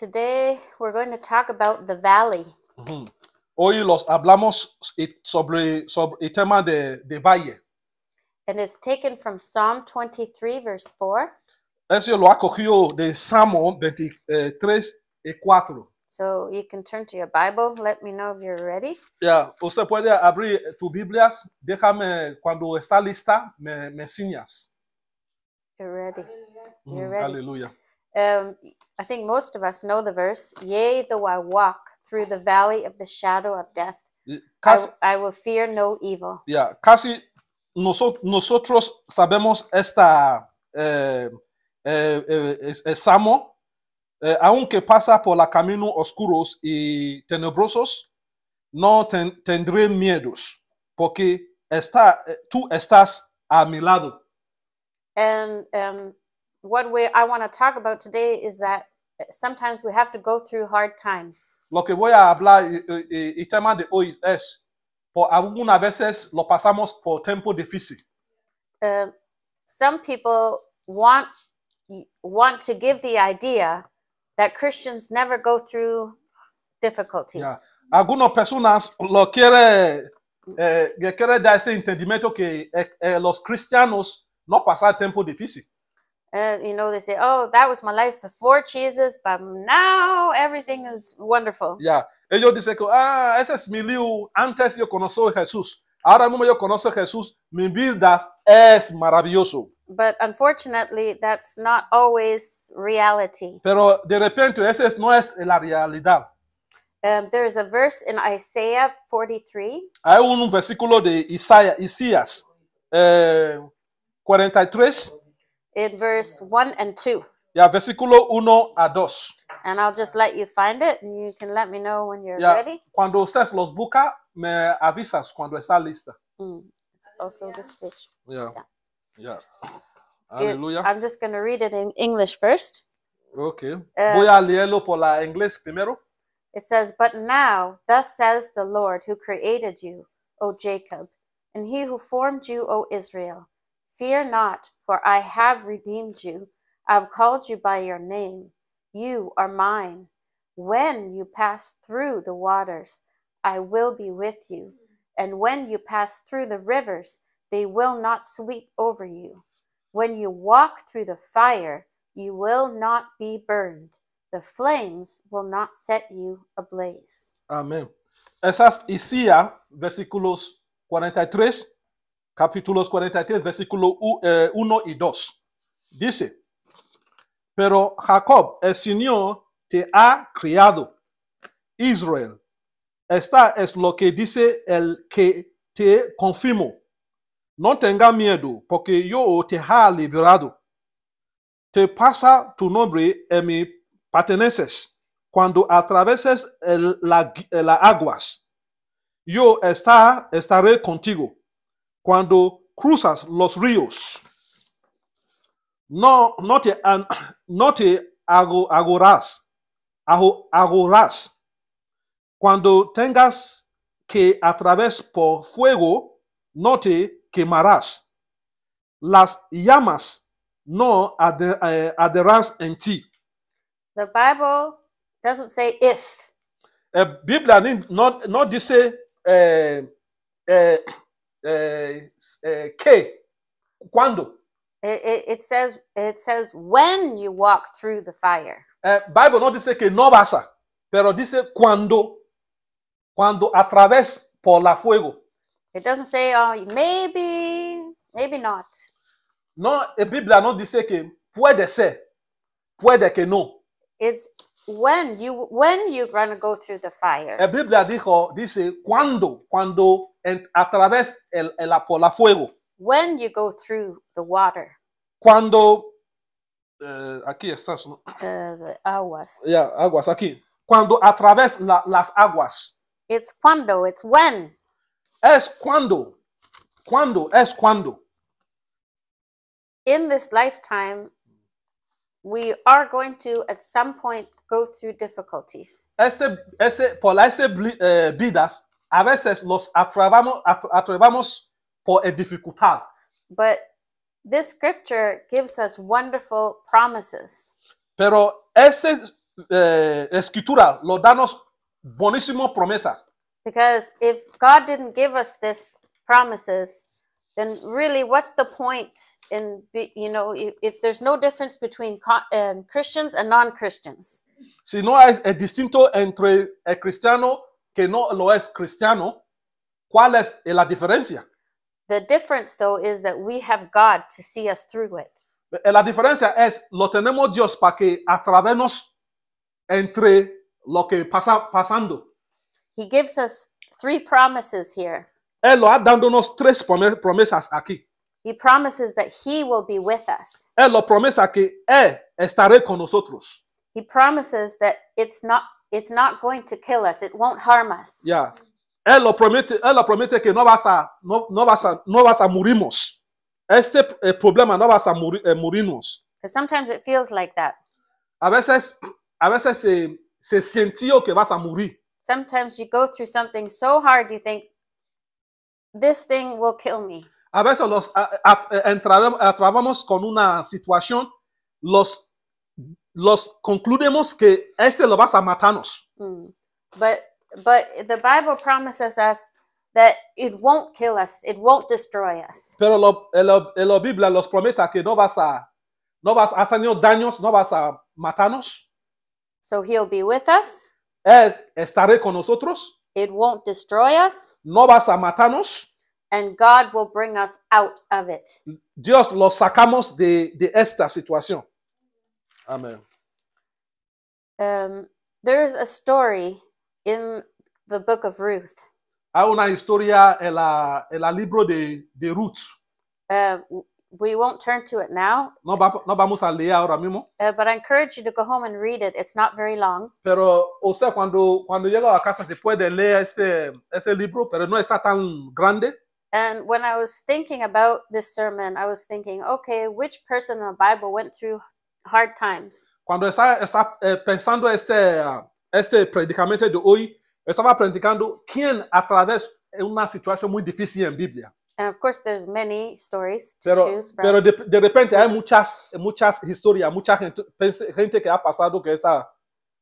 today we're going to talk about the valley. Mm-hmm. Oh, Ujú. Hoy los hablamos sobre, sobre el tema de, de valle. And it's taken from Psalm 23, verse 4. Eso lo ha cogido de Salmo 23 y 4. So you can turn to your Bible. Let me know if you're ready. Ya, usted puede abrir tu Biblias. Déjame, cuando está lista, me, me enseñas. You're ready. Ujú, You're ready. Aleluya. Um, I think most of us know the verse Yea, though I walk through the valley of the shadow of death, I, will fear no evil. ya, casi noso- nosotros sabemos esta eh, eh, eh, Salmo, eh, aunque pasa por la caminos oscuros y tenebrosos, no ten- tendré miedos, porque está, tú estás a mi lado. And um, what we I want to talk about today is that sometimes we have to go through hard times. Lo que voy a hablar y- y- y tema de hoy es, por algunas veces lo pasamos por tiempo difícil. Um, some people want want to give the idea that Christians never go through difficulties. Ya. Algunas personas lo quiere, eh, quiere dar ese entendimiento que eh, eh, los cristianos no pasan tiempo difícil. Uh, you know, they say, "Oh, that was my life before Jesus, but now everything is wonderful." Yeah, Ellos dicen que, ah, ese es mi lío, antes yo conocí a Jesús, ahora mismo yo conozco a Jesús, mi vida es maravilloso. But unfortunately, that's not always reality. Pero de repente esa es- no es la realidad. Um, there is a verse in Isaiah 43, Hay un versículo de Isaías, Isaías eh, 43, in verse 1 and 2. ya, versículo 1 a 2. And I'll just let you find it and you can let me know when you're Ya, ready. cuando ustedes los busca, me avisas cuando está lista. Mm, it's also this. Ya, Yeah. ya. It- Aleluya. I'm just going to read it in English first. Ok. Eh, Voy a leerlo por la inglés primero. It says, But now, thus says the Lord who created you, O Jacob, and he who formed you, O Israel Fear not, for I have redeemed you. I have called you by your name. You are mine. When you pass through the waters, I will be with you. And when you pass through the rivers, they will not sweep over you. When you walk through the fire, you will not be burned. The flames will not set you ablaze. Amén. Esas Isaías, versículos 43, capítulos 43, versículo 1 y 2. Dice, pero Jacob, el Señor te ha criado. Israel, esta es lo que dice el que te confirmo. No tenga miedo, porque yo te ha liberado. Te pasa tu nombre en mi perteneces cuando atraveses el- la- eh, las aguas. Yo estaré contigo cuando cruzas los ríos. No, no te, no te ago- agorás, ago- agorás. Cuando tengas que atravesar por fuego, no te quemarás. Las llamas no ade- eh, en ti. The Bible doesn't say if, Eh, Biblia ni- no, eh, eh, eh, que, cuándo. it, it, it says it says when you walk through the fire. Eh, Bible no dice que no vas a, pero dice cuando, cuando atraves por la fuego. It doesn't say oh maybe, maybe not. No, eh, Biblia no dice que puede ser, puede que no. It's when you when you're gonna go through the fire. La Biblia dijo, dice cuando, cuando en- a través el, el- por la fuego. When you go through the water, Cuando, eh, aquí estás, ¿no? uh, the aguas. Ya, aguas aquí. Cuando a través la- las aguas. It's cuando. It's when. Es cuando, cuando, es cuando. In this lifetime, we are going to at some point go through difficulties. Este, este, por las eh, vidas, a veces los atrevamos, atrevamos por dificultad. But this scripture gives us wonderful promises. Pero este eh, escritura, los danos buenísimas promesas. Because if God didn't give us this promises, then really, what's the point in you know if, if there's no difference between um, Christians and non-Christians? Si no hay el distinto entre el cristiano que no lo es cristiano, ¿cuál es la diferencia? The difference, though, is that we have God to see us through it. Eh, La diferencia es, lo tenemos Dios para que a través nos entre lo que pasa pasando. He gives us three promises here. Él lo ha tres promesas aquí. He promises that He will be with us. Él lo promesa que Él estaré con nosotros. He promises that it's not it's not going to kill us. It won't harm us. Ya. Él lo promete, él lo promete que no vas a, no, no vas a, no vas a morirnos. Este eh, problema no vas a morir, eh, morirnos. Because sometimes it feels like that. A veces, a veces se, se sintió que vas a morir. Sometimes you go through something so hard you think this thing will kill me. A veces los a- a- entrave- atravamos con una situación, los, los concluimos que este lo vas a matarnos. Hmm. But but the Bible promises us that it won't kill us. It won't destroy us. Pero lo, en lo- en la Biblia los promete que no vas a, no vas a hacer daños, no vas a matarnos. So he'll be with us. Él estaré con nosotros, It won't destroy us, no vas a matarnos. and God will bring us out of it. Dios los sacamos de, de esta situación. Amén. Um, there's a story in the book of Ruth. Hay una historia en la, en la libro de, de Ruth. Uh, we won't turn to it now, No, no vamos a leer ahora mismo. uh, but I encourage you to go home and read it. It's not very long. Pero usted cuando, cuando llega a casa se puede leer este, este libro, pero no está tan grande. And when I was thinking about this sermon, I was thinking, okay, which person in the Bible went through hard times? Cuando está, está eh, pensando este, ah, este predicamento de hoy, estaba predicando quién a través de una situación muy difícil en Biblia. And of course, there's many stories to Pero, choose from. pero de, de repente hay muchas, muchas historias, mucha gente, gente que ha pasado que está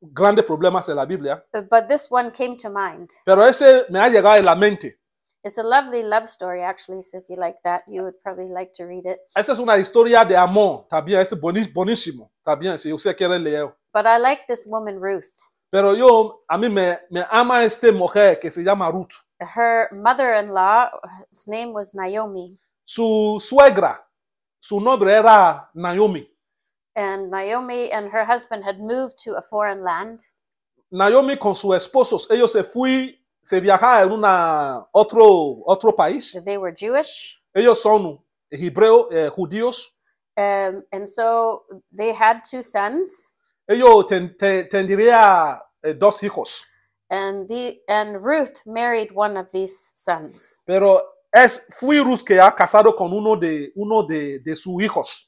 grandes problemas en la Biblia. But this one came to mind. Pero ese me ha llegado en la mente. It's a lovely love story, actually. So if you like that, you would probably like to read it. Esa es una historia de amor, también es buenísimo, también si usted quiere leer. But I like this woman, Ruth. Pero yo, a mí me, me ama esta mujer que se llama Ruth. Her mother in law, his name was Naomi. Su suegra, su nombre era Naomi. And Naomi and her husband had moved to a foreign land. Naomi con sus esposos, ellos se fui, se viajaron en una, otro, otro país. They were Jewish. Ellos son hebreos, eh, judíos. Um, and so they had two sons. Ellos ten- te- tendrían eh, dos hijos. And the and Ruth married one of these sons. Pero es fui Ruth que ha casado con uno de, uno de, de sus hijos,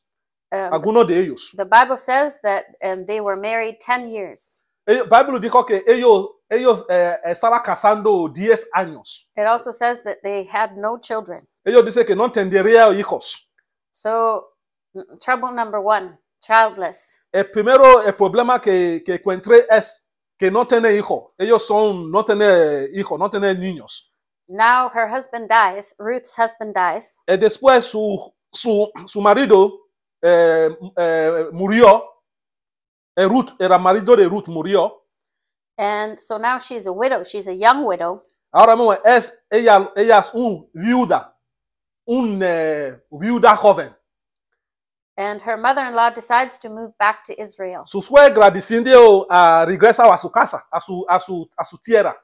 Um, algunos de ellos. the Bible says that um, they were married 10 years. El Bible dijo que ellos, ellos eh, estaban casando 10 años. It also says that they had no children. Ellos dicen que no tendrían hijos. So, trouble number one childless. El primero, el problema que, que encontré es que no tiene hijo. Ellos son, no tienen hijos, no tienen niños. Now her husband dies, Ruth's husband dies, Y después su, su, su marido eh, eh, murió. Eh, Ruth, era marido de Ruth, murió. and so now she's a widow. She's a young widow, Ahora mismo es, ella, ella es un viuda, un eh, viuda joven. And her mother in law decides to move back to Israel. Su suegra decidió a regresar a su casa, a su, a su, a su tierra,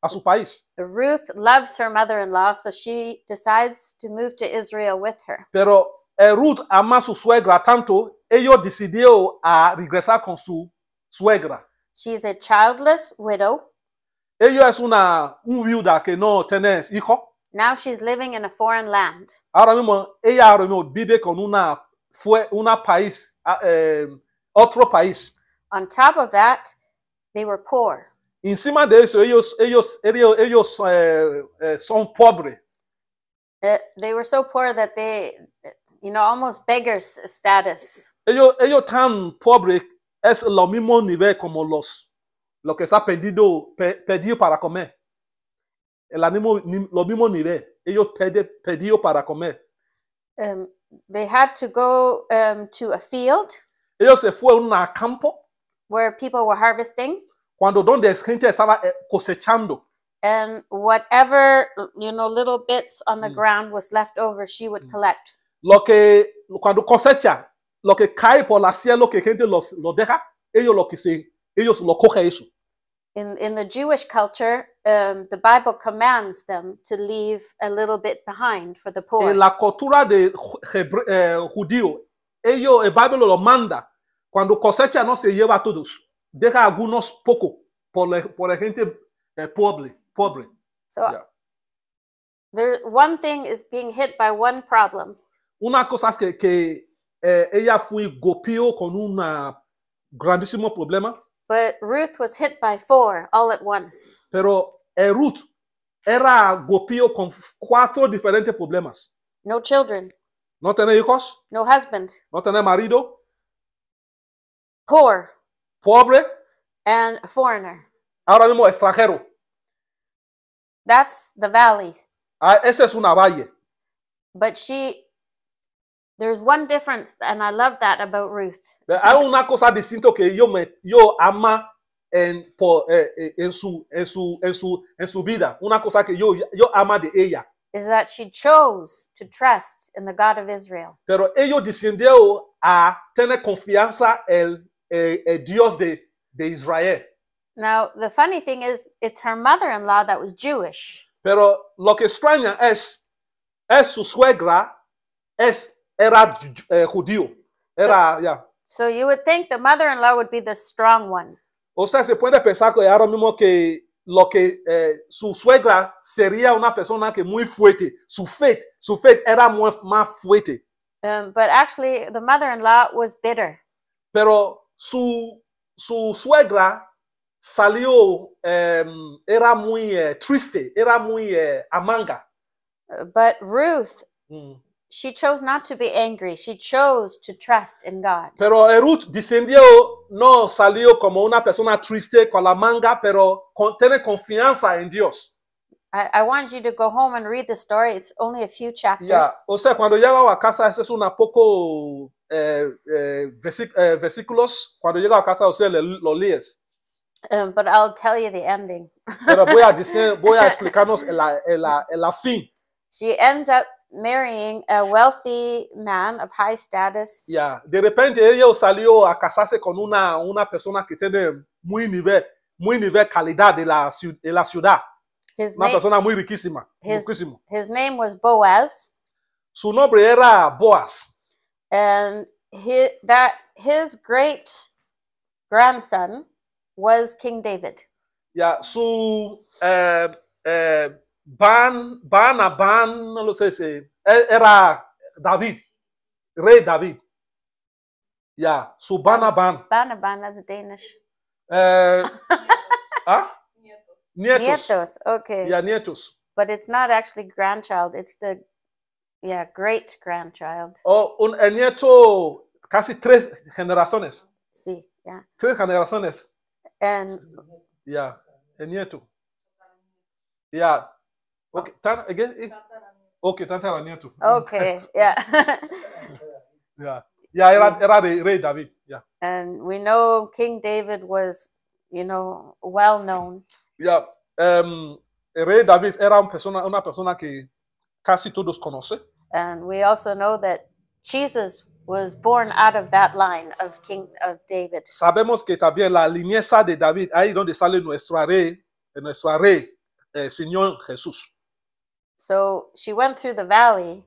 a su país. Ruth loves her mother in law, so she decides to move to Israel with her. Pero eh, Ruth ama a su suegra tanto, ellos decidió a regresar con su suegra. She's a childless widow. Ella es una un viuda que no tiene hijo. Now she's living in a foreign land. Ahora mismo, ella ahora mismo vive con una, fue una país, ah, eh, otro país. On top of that, they were poor. Encima de eso, ellos, ellos, ellos, ellos eh, eh, son pobres. Uh, they were so poor that they, you know, almost beggars status. Ellos, ellos tan pobres es lo mismo nivel como los lo que está perdido, pe- para comer. El mismo, lo mismo nivel. Ellos perdido para comer. Um, they had to go um, to a field Ellos se fueron a campo where people were harvesting, cuando donde gente estaba eh, cosechando. and whatever you know little bits on the Mm. ground was left over, she would Mm. collect. Lo que, cuando cosecha, lo que cae por la cielo que gente los, lo deja, ellos lo que se, ellos lo cogen eso. In in the Jewish culture, um, the Bible commands them to leave a little bit behind for the poor. En la cultura de hebre- eh, judío, ellos, el Bible lo manda. Cuando cosecha no se lleva a todos, deja algunos pocos por la, por la gente eh, pobre. pobre. So Yeah. there, one thing is being hit by one problem, Una cosa es que, que eh, ella fue golpeó con un grandísimo problema, but Ruth was hit by four all at once. pero eh, Ruth era golpeó con cuatro diferentes problemas. No children, No tener hijos, no husband, no tener marido, poor, pobre, and a foreigner. ahora mismo extranjero. That's the valley. Ah, esa es una valle. But she, there's one difference, and I love that about Ruth. Hay una cosa distinta que yo me yo ama en, por, eh, eh, en, su, en, su, en, su, en su vida. Una cosa que yo, yo ama de ella. Is that she chose to trust in the God of Israel. Pero ellos descendieron a tener confianza en el, el Dios de, de Israel. Now, the funny thing is, it's her mother in law that was Jewish. Pero lo que extraña es, es su suegra, es, era eh, judío. Era, ya. So you would think the mother in law would be the strong one. O sea, se puede pensar que ahora mismo que lo que eh, su suegra sería una persona que muy fuerte. Su fe, su fe era muy, más fuerte. Um, but actually, the mother in law was bitter. Pero su, su suegra salió, em, era muy eh, triste, era muy eh, amanga. Uh, But Ruth, Mm. She chose not to be angry. She chose to trust in God. Pero Ruth descendió, no salió como una persona triste con la manga, pero con, tiene confianza en Dios. I, I want you to go home and read the story. It's only a few chapters. Ya, O sea, cuando llegaba a casa, eso es una poco eh, eh, eh, versículos. Cuando llega a casa, usted le- lo lees. Um, but I'll tell you the ending. Pero voy a, decir, voy a explicarnos el, la- el, la- el la fin. She ends up marrying a wealthy man of high status. Ya, De repente, ella salió a casarse con una, una persona que tiene muy nivel, muy nivel calidad de la, de la ciudad. His Una name, persona muy riquísima. His- riquísimo. his name was Boaz, Su nombre era Boaz. and his, that his great grandson was King David. Ya, su eh, eh, ban, ban a ban, no lo sé si e- era David, rey David. Yeah, su ban a ban. Banaban, that's Danish. Eh, ¿ah? Nietos. Nietos, okay. Ya, nietos. But it's not actually grandchild, it's the, yeah, great grandchild. Oh, un nieto, casi tres generaciones. See, yeah. Tres generaciones. And Ya, el nieto. Ya. Okay, tan, again? eh? Okay, tanta nieto. okay, yeah. Ya, ya era, era de rey David. Ya. and we know King David was, you know, well known. Em, el rey David era una persona, una persona que casi todos conocen. And we also know that Jesus was born out of that line of King of David. Sabemos que también la linieza de David, ahí donde sale nuestro rey, eh, nuestro rey, el Señor Jesús. So she went through the valley,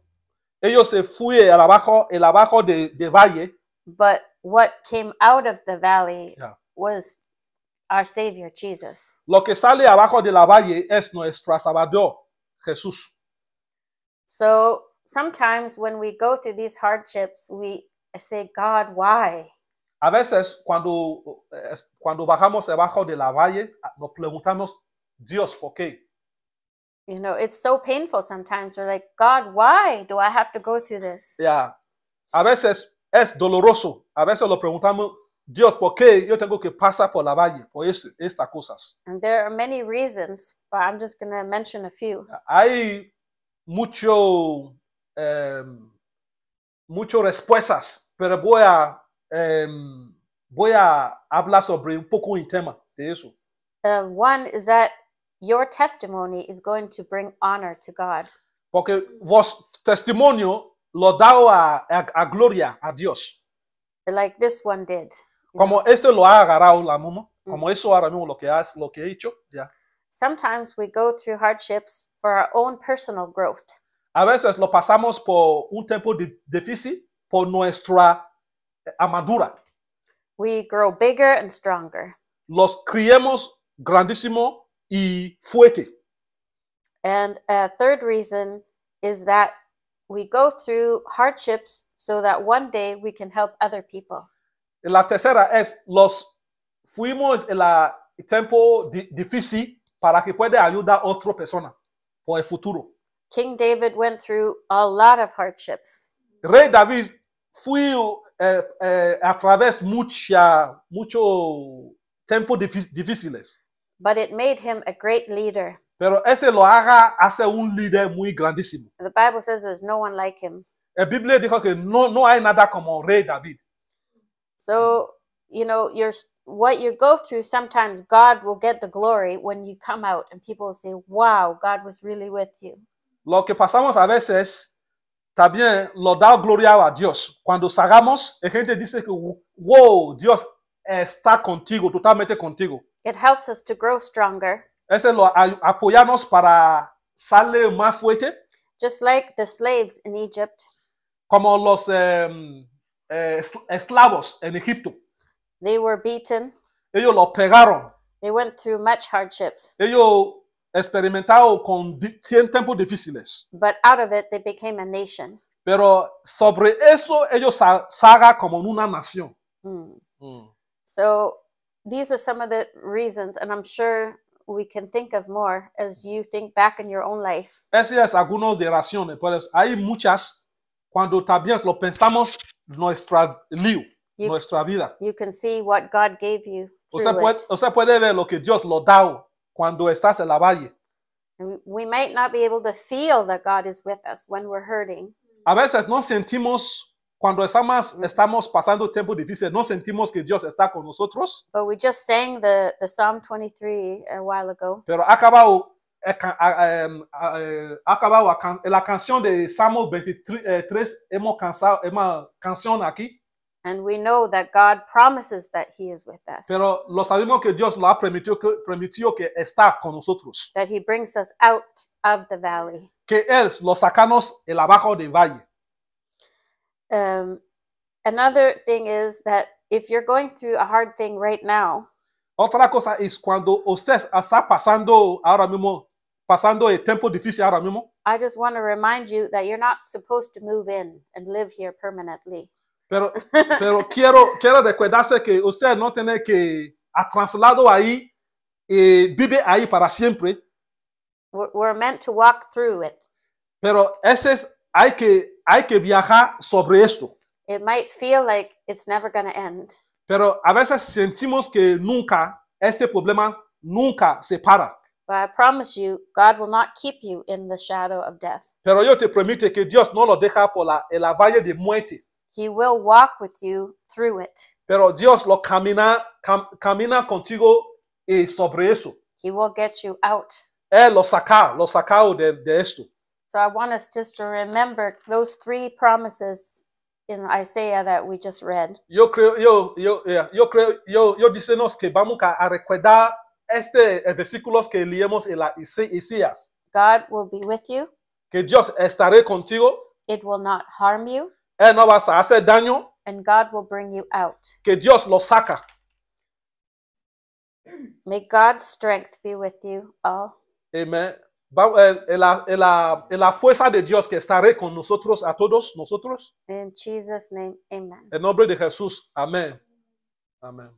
Ellos se fue el abajo, el abajo de, de valle, but what came out of the valley Yeah. was our Savior Jesus. lo que sale abajo de la valle es nuestro Salvador, Jesús. So sometimes when we go through these hardships, we say, God, why? A veces cuando, cuando bajamos debajo de la valle, nos preguntamos, Dios, ¿por qué? You know, it's so painful sometimes. We're like, God, why do I have to go through this? yeah A veces es doloroso, a veces lo preguntamos, Dios, ¿por qué yo tengo que pasar por la valle por este- estas cosas? And there are many reasons, but I'm just going to mention a few. Hay mucho, em, mucho respuestas, pero voy a, em, voy a hablar sobre un poco un tema de eso. Uh, one is that your testimony is going to bring honor to God. Porque vos testimonio lo da a, a- a gloria a Dios. like this one did. you know. Como esto lo ha agarrado la mamá, mm. como eso ahora mismo lo que, has, lo que he hecho, ya. Sometimes we go through hardships for our own personal growth. A veces lo pasamos por un tiempo di- difícil por nuestra eh, amadura. We grow bigger and stronger. Los criemos grandísimo y fuerte. And a third reason is that we go through hardships so that one day we can help other people. La tercera es, los fuimos en la tiempo di- difícil para que pueda ayudar a otra persona por el futuro. King David went through a lot of hardships. Rey David fue eh, eh, a través mucha, mucho tiempo difíciles, but it made him a great leader. pero ese lo haga hace un líder muy grandísimo. The Bible says there's no one like him. La Biblia dijo que no, no hay nada como Rey David. So, you know, you're what you go through sometimes God will get the glory when you come out and people will say, "Wow, God was really with you." Lo que pasamos a veces también lo da gloria a Dios. Cuando salgamos, la gente dice que, wow, Dios está contigo, totalmente contigo. It helps us to grow stronger, Ese lo a- apoyamos para salir más fuerte, just like the slaves in Egypt. como los em, eh, esclavos en Egipto. They were beaten. Ellos lo pegaron. They went through much hardships, Ellos experimentaron con tiempos difíciles. but out of it they became a nation. Pero sobre eso ellos sa- salgan como una nación. Mm. Mm. So these are some of the reasons, and I'm sure we can think of more as you think back in your own life. Esas es algunas de razones, pues hay muchas cuando también lo pensamos nuestra lío, You- nuestra vida. You can see what God gave you Usted puede, usted puede ver lo que Dios lo da cuando estás en la valle. We might not be able to feel that God is with us when we're hurting, A veces no sentimos, cuando estamos, estamos pasando tiempo difícil, no sentimos que Dios está con nosotros, but we just sang the, the Psalm 23 a while ago. pero ha acabado, eh, em, eh, ha acabado la canción de Salmo 23, hemos cansado, hemos canción aquí, And we know that God promises that He is with us, pero lo sabemos que Dios lo ha permitido que, permitido que está con nosotros. that He brings us out of the valley. que Él lo sacamos el abajo del valle. Um, another thing is that if you're going through a hard thing right now, Otra cosa es cuando usted está pasando ahora mismo, pasando el tiempo difícil ahora mismo, I just want to remind you that you're not supposed to move in and live here permanently. pero, pero quiero, quiero recordarse que usted no tiene que ha trasladado ahí y vive ahí para siempre, We're, we're meant to walk through it. pero ese es, hay que, hay que viajar sobre esto. It might feel like it's never going to end, Pero a veces sentimos que nunca, este problema nunca se para. but I promise you, God will not keep you in the shadow of death. Pero yo te permite que Dios no lo deja por la, en la valle de muerte. He will walk with you through it. Pero Dios lo camina, cam- camina contigo y sobre eso. He will get you out. Él lo saca, lo sacado de, de esto. So I want us just to remember those three promises in Isaiah that we just read. Yo creo, yo, yo, eh, yo creo, yo, yo dicemos que vamos a, recordar este eh, versículos que leemos en la Isaías. God will be with you. Que Dios estaré contigo, It will not harm you, Él no vas a hacer daño, and God will bring you out. que Dios lo saca. May God's strength be with you all. Amén. Eh, en la, en la- fuerza de Dios que estaré con nosotros, a todos nosotros. In Jesus' name, amen. En nombre de Jesús. Amén. Amén.